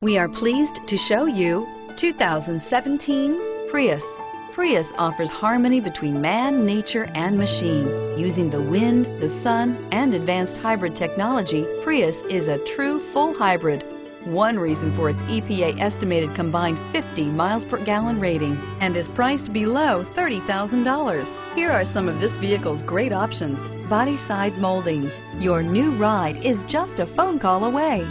We are pleased to show you 2017 Prius. Prius offers harmony between man, nature, and machine. Using the wind, the sun, and advanced hybrid technology, Prius is a true full hybrid. One reason for its EPA estimated combined 50 miles per gallon rating and is priced below $30,000. Here are some of this vehicle's great options. Body side moldings. Your new ride is just a phone call away.